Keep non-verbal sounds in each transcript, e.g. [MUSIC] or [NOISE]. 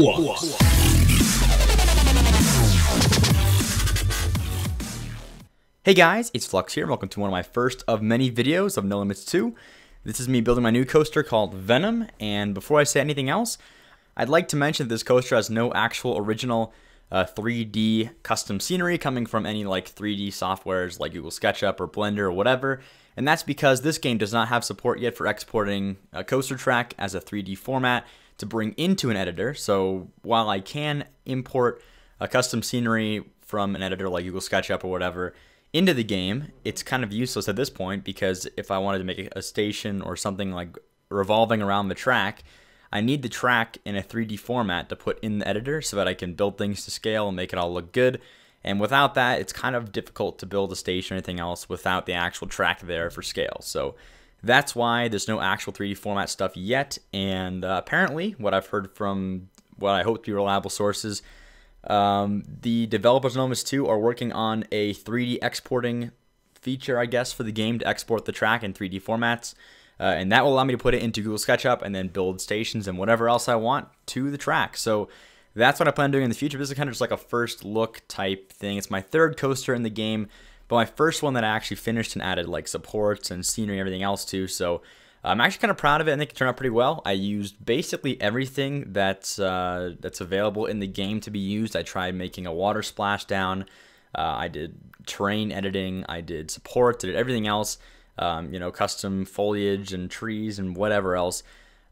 Plus. Hey guys, it's Flux here. Welcome to one of my first of many videos of No Limits 2. This is me building my new coaster called Venom, and before I say anything else, I'd like to mention that this coaster has no actual original uh, 3D custom scenery coming from any like 3D softwares like Google SketchUp or Blender or whatever. And that's because this game does not have support yet for exporting a coaster track as a 3D format to bring into an editor. So while I can import a custom scenery from an editor like Google SketchUp or whatever into the game, it's kind of useless at this point because if I wanted to make a station or something like revolving around the track, I need the track in a 3D format to put in the editor so that I can build things to scale and make it all look good. And without that, it's kind of difficult to build a station or anything else without the actual track there for scale. So that's why there's no actual 3D format stuff yet. And uh, apparently, what I've heard from what I hope to be reliable sources, um, the developers of No 2 are working on a 3D exporting feature, I guess, for the game to export the track in 3D formats. Uh, and that will allow me to put it into Google SketchUp and then build stations and whatever else I want to the track. So that's what I plan on doing in the future. This is kind of just like a first look type thing. It's my third coaster in the game, but my first one that I actually finished and added like supports and scenery and everything else to. So I'm actually kind of proud of it. I think it turned out pretty well. I used basically everything that's uh, that's available in the game to be used. I tried making a water splashdown. Uh, I did terrain editing. I did supports. I did everything else um, you know, custom foliage and trees and whatever else.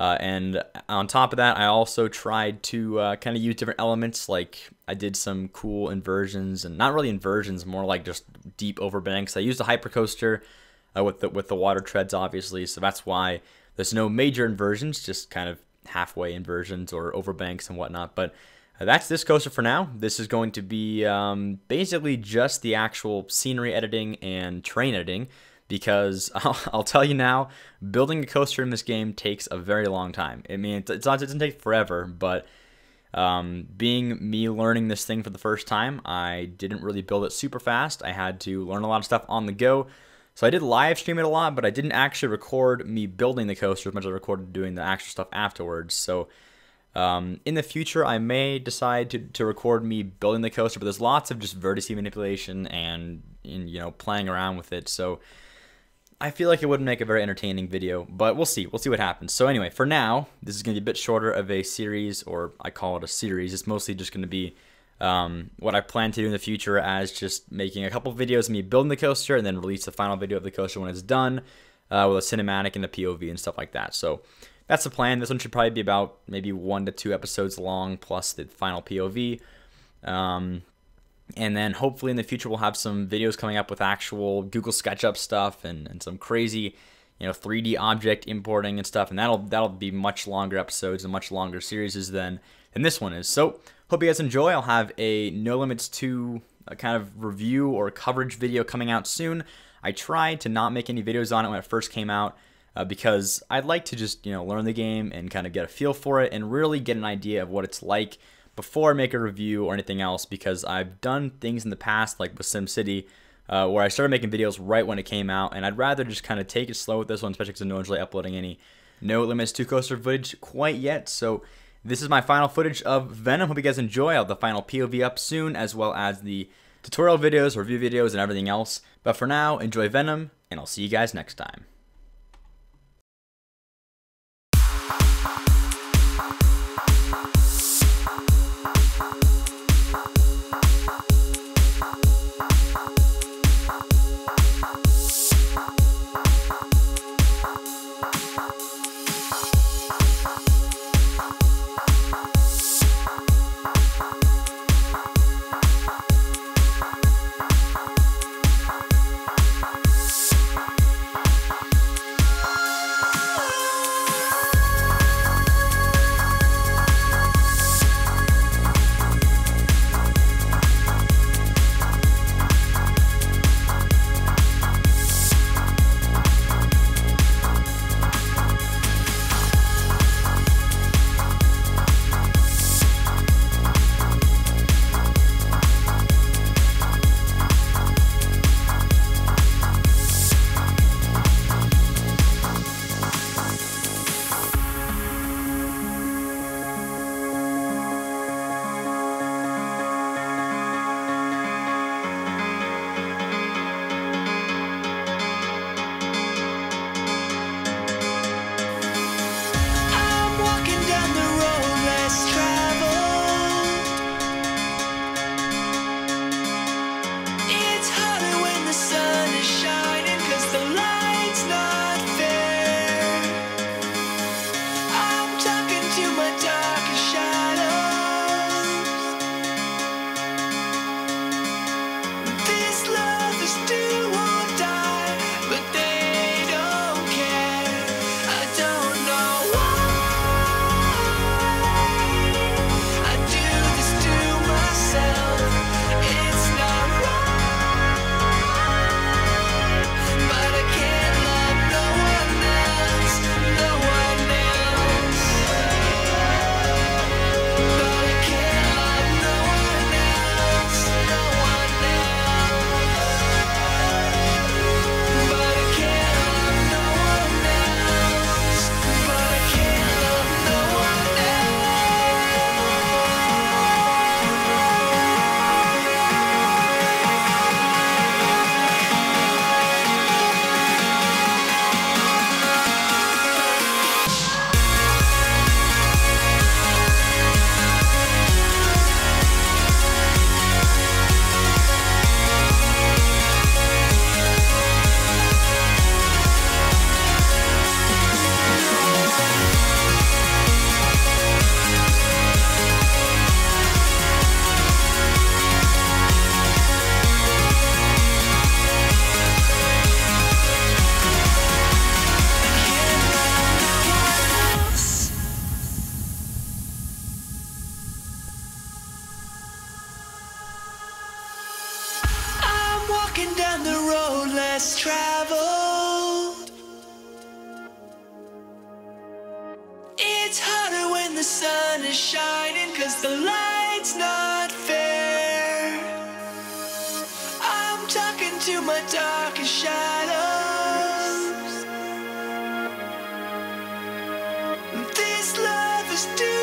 Uh, and on top of that, I also tried to uh, kind of use different elements. Like I did some cool inversions, and not really inversions, more like just deep overbanks. I used a hypercoaster uh, with the with the water treads, obviously. So that's why there's no major inversions, just kind of halfway inversions or overbanks and whatnot. But uh, that's this coaster for now. This is going to be um, basically just the actual scenery editing and train editing because [LAUGHS] I'll, I'll, tell you now, building a coaster in this game takes a very long time. I mean, it's not, it doesn't take forever, but um, being me learning this thing for the first time, I didn't really build it super fast. I had to learn a lot of stuff on the go. So I did live stream it a lot, but I didn't actually record me building the coaster as much as I recorded doing the actual stuff afterwards. So um, in the future, I may decide to, to record me building the coaster, but there's lots of just vertice manipulation and, and you know playing around with it. So I feel like it wouldn't make a very entertaining video, but we'll see. We'll see what happens. So anyway, for now, this is going to be a bit shorter of a series, or I call it a series. It's mostly just going to be um, what I plan to do in the future as just making a couple videos of me building the coaster and then release the final video of the coaster when it's done uh, with a cinematic and a POV and stuff like that. So that's the plan. This one should probably be about maybe one to two episodes long plus the final POV. Um, and then hopefully in the future we'll have some videos coming up with actual Google SketchUp stuff and, and some crazy, you know, 3D object importing and stuff. And that'll that'll be much longer episodes and much longer series than than this one is. So hope you guys enjoy. I'll have a No Limits 2 uh, kind of review or coverage video coming out soon. I tried to not make any videos on it when it first came out. Uh, because I'd like to just you know learn the game and kind of get a feel for it and really get an idea of what it's like before I make a review or anything else because I've done things in the past like with SimCity uh, where I started making videos right when it came out and I'd rather just kind of take it slow with this one especially because I'm no one's really uploading any No Limits 2 coaster footage quite yet. So this is my final footage of Venom. Hope you guys enjoy. I'll have the final POV up soon as well as the tutorial videos review videos and everything else. But for now enjoy Venom and I'll see you guys next time less traveled. It's harder when the sun is shining, cause the light's not fair. I'm talking to my darkest shadows. This love is due.